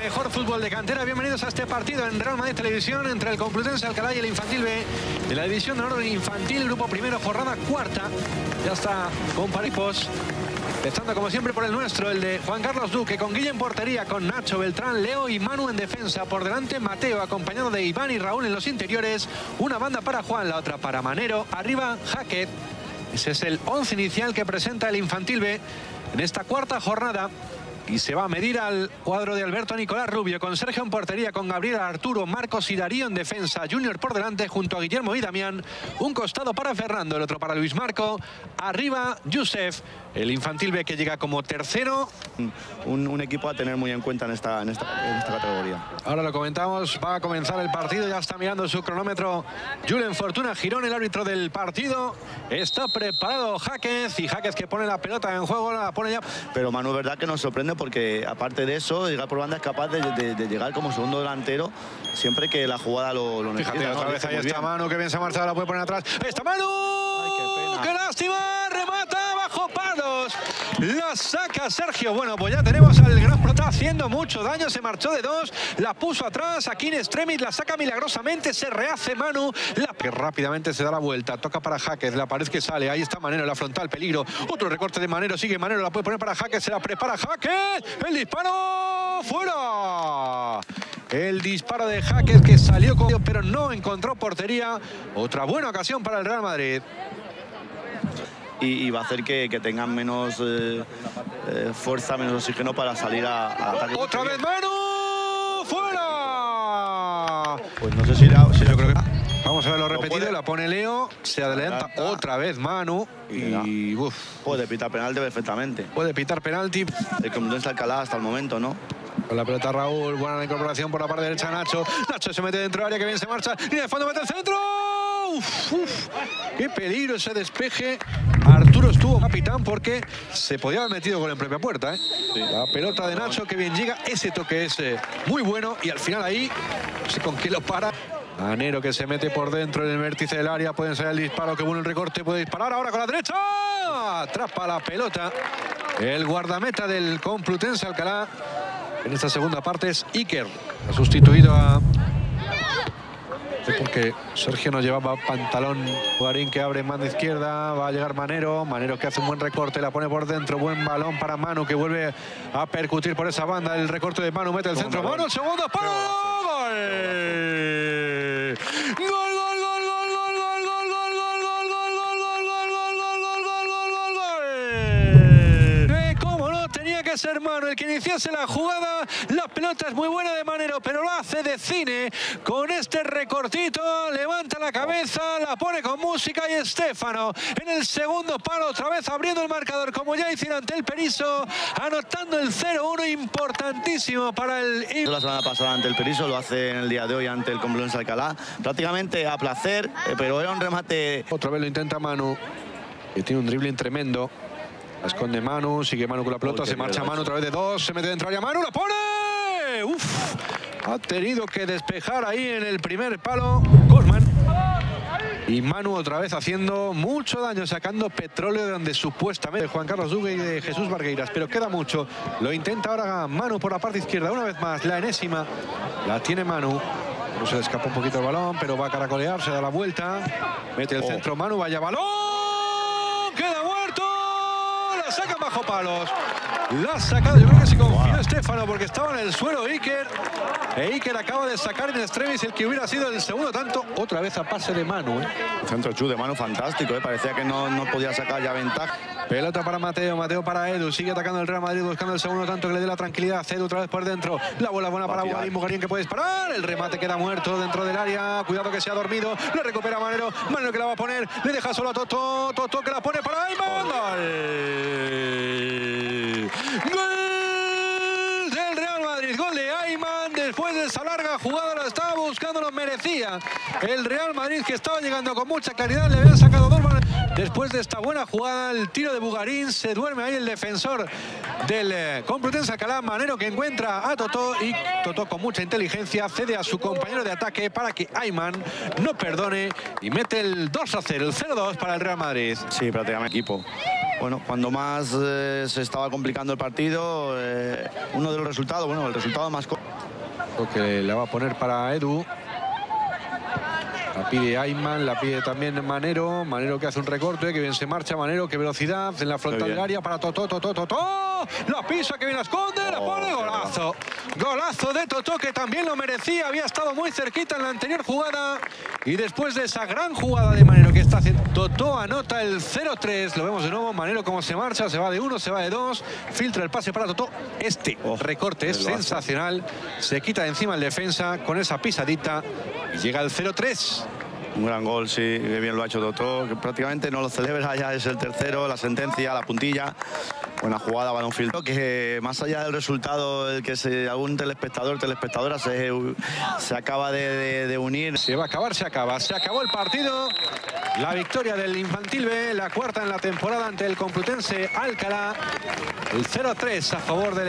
mejor fútbol de cantera. Bienvenidos a este partido en Real Madrid Televisión entre el Complutense Alcalá y el Infantil B de la División de Honor Infantil, grupo primero, jornada cuarta. Ya está con parejos. Empezando como siempre por el nuestro, el de Juan Carlos Duque, con Guille en portería, con Nacho, Beltrán, Leo y Manu en defensa. Por delante Mateo, acompañado de Iván y Raúl en los interiores. Una banda para Juan, la otra para Manero. Arriba Jaquet. Ese es el once inicial que presenta el Infantil B en esta cuarta jornada y se va a medir al cuadro de Alberto Nicolás Rubio con Sergio en portería, con Gabriel Arturo, Marcos y Darío en defensa, Junior por delante junto a Guillermo y Damián, un costado para Fernando, el otro para Luis Marco, arriba Yusef, el infantil B que llega como tercero. Un, un equipo a tener muy en cuenta en esta, en, esta, en esta categoría. Ahora lo comentamos, va a comenzar el partido, ya está mirando su cronómetro Julen Fortuna Girón, el árbitro del partido, está preparado Jaquez y Jaquez que pone la pelota en juego, la pone ya. Pero Manu, verdad que nos sorprende porque aparte de eso, llegar por banda es capaz de, de, de llegar como segundo delantero siempre que la jugada lo, lo necesita. Fíjate, otra ¿no? vez ahí bien. Manu, que bien se ha marchado, la puede poner atrás. ¡Está Manu! qué pena. ¡Qué lástima! La saca Sergio. Bueno, pues ya tenemos al gran prota haciendo mucho daño. Se marchó de dos, la puso atrás. Aquí en extremis la saca milagrosamente. Se rehace Manu. La... Que rápidamente se da la vuelta. Toca para Jaques. La pared que sale. Ahí está Manero, la frontal, peligro. Otro recorte de Manero. Sigue Manero, la puede poner para Jaques. Se la prepara Jaques. El disparo. ¡Fuera! El disparo de Jaques que salió con... pero no encontró portería. Otra buena ocasión para el Real Madrid. Y, y va a hacer que, que tengan menos eh, eh, fuerza, menos oxígeno para salir a, a ataque. Otra vez Manu. ¡Fuera! Pues no sé si yo creo que... Vamos a ver lo repetido. puede. La pone Leo. Se adelanta Adelanta. otra vez Manu. Y uf, Puede pitar penalti perfectamente. puede pitar penalti. El Complutense Alcalá hasta el momento, ¿no? Con la pelota Raúl, buena la incorporación por la parte derecha Nacho. Nacho se mete dentro del área, que bien se marcha. Y de fondo mete el centro. Uf, uf. Qué peligro ese despeje. Arturo estuvo capitán porque se podía haber metido con en propia puerta. ¿eh? La pelota de Nacho, que bien llega. Ese toque es eh, muy bueno. Y al final ahí, no sé con qué lo para. Manero que se mete por dentro en el vértice del área. Pueden salir el disparo, que bueno el recorte. Puede disparar ahora con la derecha. Atrapa la pelota. El guardameta del Complutense Alcalá. En esta segunda parte es Iker. Ha sustituido a. Sí, Porque Sergio no llevaba pantalón. Guarín que abre mano izquierda. Va a llegar Manero. Manero que hace un buen recorte. La pone por dentro. Buen balón para Manu que vuelve a percutir por esa banda. El recorte de Manu mete el centro. Manu, segundo palo. ¡Gol, Iniciase la jugada. La pelota es muy buena de Manero, pero lo hace de cine. Con este recortito, levanta la cabeza, la pone con música y Estefano en el segundo palo, otra vez abriendo el marcador, como ya hicieron ante el Periso, anotando el 0-1 importantísimo para el... La semana pasada ante el Periso, lo hace en el día de hoy ante el Complutense Alcalá. Prácticamente a placer, eh, pero era un remate Otra vez lo intenta Manu, que tiene un dribbling tremendo. La esconde Manu, sigue Manu con la pelota, se marcha Manu otra vez de dos, se mete dentro área Manu, la pone. Uf, ha tenido que despejar ahí en el primer palo Gorman. Y Manu otra vez haciendo mucho daño, sacando petróleo de donde supuestamente Juan Carlos Duque y de Jesús Vargueiras. Pero queda mucho. Lo intenta ahora Manu por la parte izquierda. Una vez más, la enésima. La tiene Manu. No se le escapa un poquito el balón, pero va a caracolear, se da la vuelta. Mete el Oh. centro Manu, vaya balón sacan bajo palos. La ha sacado, yo creo que se confió Estefano porque estaba en el suelo Iker. E Iker acaba de sacar en extremis el que hubiera sido el segundo tanto. Otra vez a pase de Manu. ¿eh? centro chu de mano fantástico, eh, parecía que no, no podía sacar ya ventaja. Pelota para Mateo, Mateo para Edu, sigue atacando el Real Madrid buscando el segundo tanto que le dé la tranquilidad. Edu otra vez por dentro, la bola buena para tirar. Bugarín, Bugarín que puede disparar, el remate queda muerto dentro del área, cuidado que se ha dormido, le recupera Manero, Manero que la va a poner, le deja solo a Toto, Toto que la pone para Ayman, gol. Gol del Real Madrid, de Ayman, después de esa larga jugada la estaba buscando, lo merecía. El Real Madrid que estaba llegando con mucha claridad, le habían sacado dos balones. Después de esta buena jugada, el tiro de Bugarín, se duerme ahí el defensor del eh, Complutense Alcalá, Manero que encuentra a Totó y Totó con mucha inteligencia cede a su compañero de ataque para que Ayman no perdone y mete el 2 a 0, el 0-2 para el Real Madrid. Sí, prácticamente equipo. Bueno, cuando más eh, se estaba complicando el partido, eh, uno de los resultados, bueno, el resultado más... Lo que la va a poner para Edu. La pide Ayman, la pide también Manero. Manero que hace un recorte, que bien se marcha. Manero, qué velocidad en la frontal del área para Totó, Totó, Totó. La pisa, que bien la esconde, la pone, golazo. Golazo de Totó, que también lo merecía. Había estado muy cerquita en la anterior jugada. Y después de esa gran jugada de Manero que está haciendo, Totó anota el 0-3. Lo vemos de nuevo. Manero cómo se marcha, se va de uno, se va de dos. Filtra el pase para Totó. Este recorte es sensacional. Se quita de encima el defensa con esa pisadita y llega al 0-3. Un gran gol, sí, que bien lo ha hecho Totó, que prácticamente no lo celebra, ya es el tercero, la sentencia, la puntilla. Buena jugada, balón filtro, que más allá del resultado, el que se, algún telespectador, telespectadora se, se acaba de, de- de unir. Se va a acabar, se acaba. Se acabó el partido. La victoria del Infantil B, la cuarta en la temporada ante el Complutense Alcalá. El 0-3 a favor del equipo.